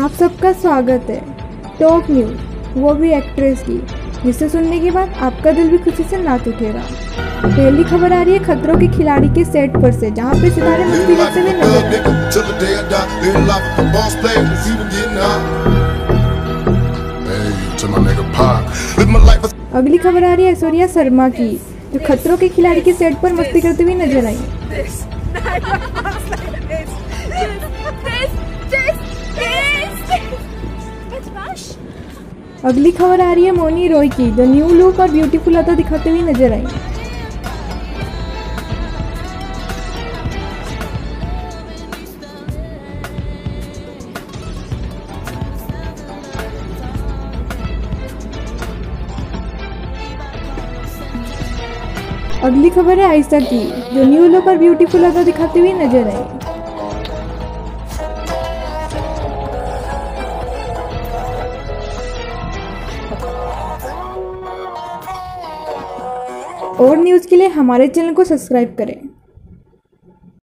आप सबका स्वागत है। टॉप न्यूज़ वो भी एक्ट्रेस की जिसे सुनने के बाद आपका दिल भी खुशी से नाच उठेगा। पहली खबर आ रही है खतरों के खिलाड़ी के सेट पर से जहाँ पे सितारे मस्ती करते हुए नज़र अगली खबर आ रही है ऐश्वर्या शर्मा की जो खतरों के खिलाड़ी के सेट पर मस्ती करते हुए नज़र आई। अगली खबर आ रही है मोनी रॉय की। जो न्यू लुक और ब्यूटीफुल अदा दिखाते हुए नज़र आई अगली खबर है आयशा की। जो न्यू लुक और ब्यूटीफुल अदा दिखाते हुए नज़र आई और न्यूज़ के लिए हमारे चैनल को सब्सक्राइब करें।